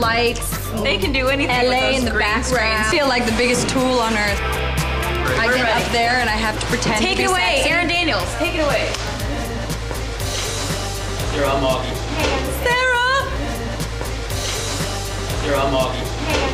lights. They can do anything with LA those in the background. screens. Feel like the biggest tool on earth. I We're get ready. up there and I have to pretend Take to it away, sexy. Erin Daniels. Take it away. Sarah, I'm Augie. Sarah! Sarah, I'm Augie.